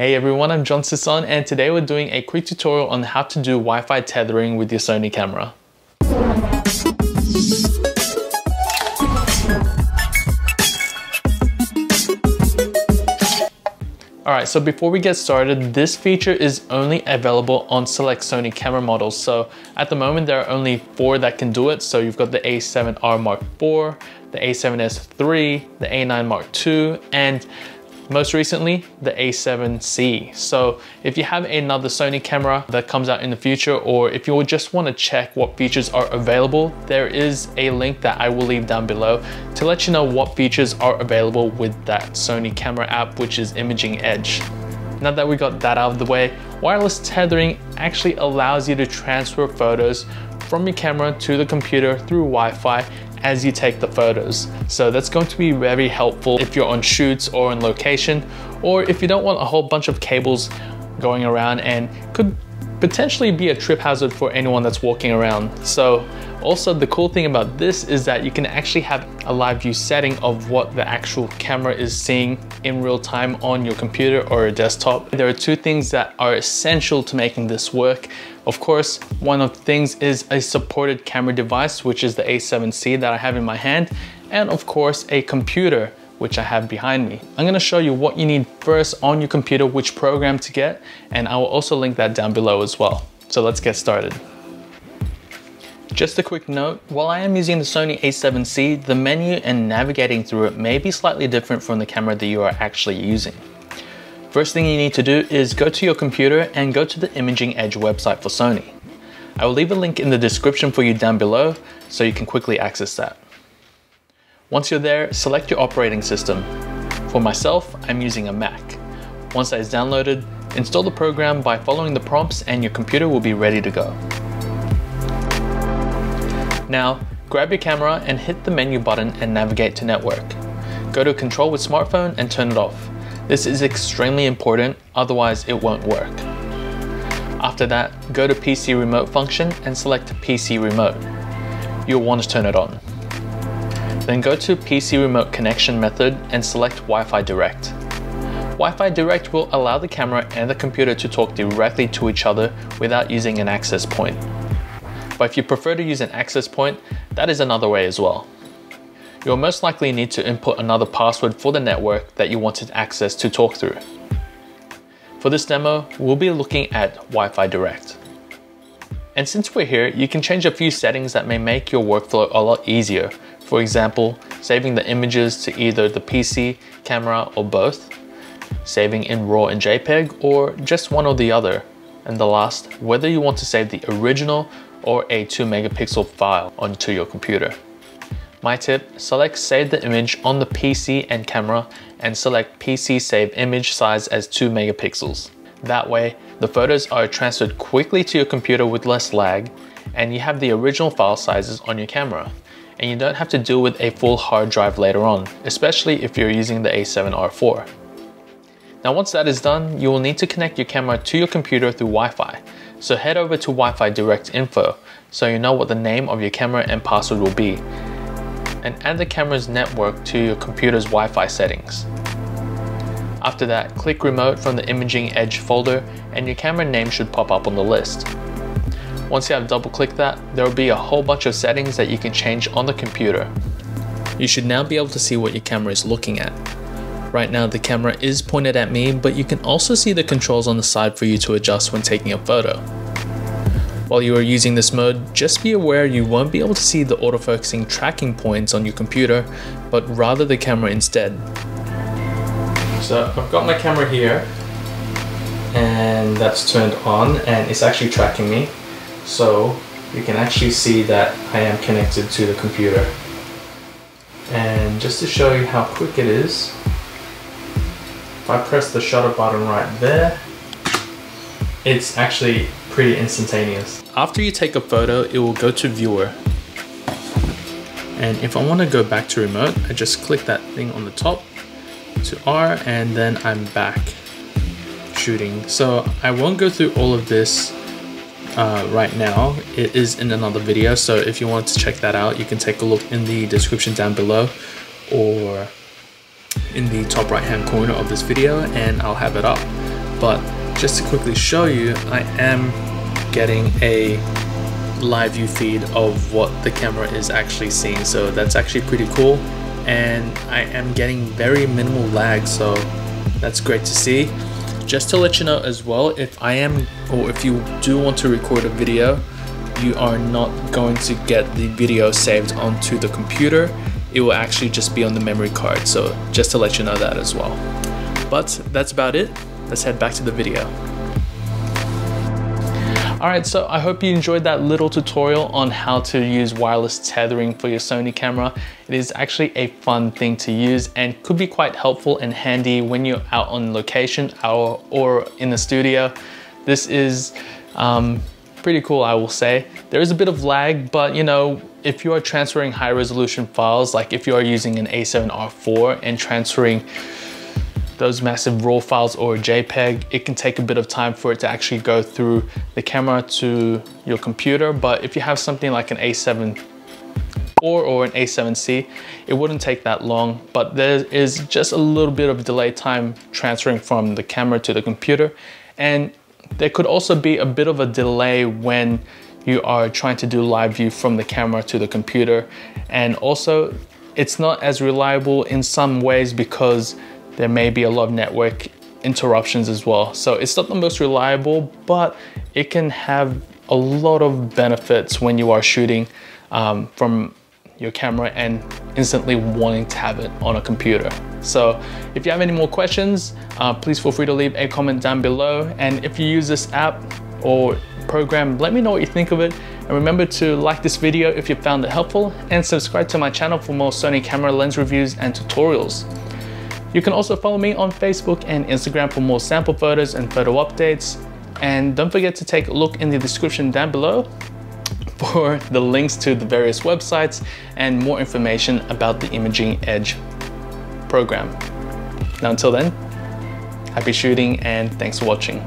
Hey everyone, I'm John Sison and today we're doing a quick tutorial on how to do Wi-Fi tethering with your Sony camera. Alright, so before we get started, this feature is only available on select Sony camera models. So at the moment, there are only four that can do it. So you've got the a7R Mark IV, the a7S III, the a9 Mark II, and most recently the a7C. So if you have another Sony camera that comes out in the future or if you just want to check what features are available, there is a link that I will leave down below to let you know what features are available with that Sony camera app, which is Imaging Edge. Now that we got that out of the way, wireless tethering actually allows you to transfer photos from your camera to the computer through Wi-Fi as you take the photos. So that's going to be very helpful if you're on shoots or on location, or if you don't want a whole bunch of cables going around and could potentially be a trip hazard for anyone that's walking around. So also the cool thing about this is that you can actually have a live view setting of what the actual camera is seeing in real time on your computer or a desktop. There are two things that are essential to making this work. Of course, one of the things is a supported camera device, which is the A7C that I have in my hand, and of course a computer which I have behind me. I'm gonna show you what you need first on your computer, which program to get, and I will also link that down below as well. So let's get started. Just a quick note, while I am using the Sony a7C, the menu and navigating through it may be slightly different from the camera that you are actually using. First thing you need to do is go to your computer and go to the Imaging Edge website for Sony. I will leave a link in the description for you down below so you can quickly access that. Once you're there, select your operating system. For myself, I'm using a Mac. Once that is downloaded, install the program by following the prompts and your computer will be ready to go. Now, grab your camera and hit the menu button and navigate to network. Go to control with smartphone and turn it off. This is extremely important, otherwise it won't work. After that, go to PC remote function and select PC remote. You'll want to turn it on. Then go to PC remote connection method and select Wi-Fi Direct. Wi-Fi Direct will allow the camera and the computer to talk directly to each other without using an access point. But if you prefer to use an access point, that is another way as well. You'll most likely need to input another password for the network that you wanted access to talk through. For this demo, we'll be looking at Wi-Fi Direct. And since we're here, you can change a few settings that may make your workflow a lot easier for example, saving the images to either the PC, camera, or both, saving in RAW and JPEG, or just one or the other. And the last, whether you want to save the original or a 2 megapixel file onto your computer. My tip, select save the image on the PC and camera and select PC save image size as 2 megapixels. That way, the photos are transferred quickly to your computer with less lag and you have the original file sizes on your camera and you don't have to deal with a full hard drive later on, especially if you're using the A7R4. Now once that is done, you will need to connect your camera to your computer through Wi-Fi. So head over to Wi-Fi Direct Info so you know what the name of your camera and password will be. And add the camera's network to your computer's Wi-Fi settings. After that, click Remote from the Imaging Edge folder and your camera name should pop up on the list. Once you have double clicked that, there will be a whole bunch of settings that you can change on the computer. You should now be able to see what your camera is looking at. Right now the camera is pointed at me, but you can also see the controls on the side for you to adjust when taking a photo. While you are using this mode, just be aware you won't be able to see the autofocusing tracking points on your computer, but rather the camera instead. So I've got my camera here, and that's turned on, and it's actually tracking me. So you can actually see that I am connected to the computer. And just to show you how quick it is, if I press the shutter button right there, it's actually pretty instantaneous. After you take a photo, it will go to viewer. And if I want to go back to remote, I just click that thing on the top to R and then I'm back shooting. So I won't go through all of this uh, right now. It is in another video, so if you want to check that out, you can take a look in the description down below or in the top right hand corner of this video and I'll have it up. But just to quickly show you, I am getting a live view feed of what the camera is actually seeing. So that's actually pretty cool. And I am getting very minimal lag, so that's great to see. Just to let you know as well, if I am, or if you do want to record a video, you are not going to get the video saved onto the computer. It will actually just be on the memory card. So just to let you know that as well. But that's about it. Let's head back to the video. Alright, so I hope you enjoyed that little tutorial on how to use wireless tethering for your Sony camera. It is actually a fun thing to use and could be quite helpful and handy when you're out on location or, or in the studio. This is um, pretty cool, I will say. There is a bit of lag, but you know, if you are transferring high resolution files, like if you are using an A7R4 and transferring those massive RAW files or a JPEG, it can take a bit of time for it to actually go through the camera to your computer. But if you have something like an A7 or, or an A7C, it wouldn't take that long, but there is just a little bit of delay time transferring from the camera to the computer. And there could also be a bit of a delay when you are trying to do live view from the camera to the computer. And also it's not as reliable in some ways because there may be a lot of network interruptions as well. So it's not the most reliable, but it can have a lot of benefits when you are shooting um, from your camera and instantly wanting to have it on a computer. So if you have any more questions, uh, please feel free to leave a comment down below. And if you use this app or program, let me know what you think of it. And remember to like this video if you found it helpful and subscribe to my channel for more Sony camera lens reviews and tutorials. You can also follow me on Facebook and Instagram for more sample photos and photo updates. And don't forget to take a look in the description down below for the links to the various websites and more information about the Imaging Edge program. Now until then, happy shooting and thanks for watching.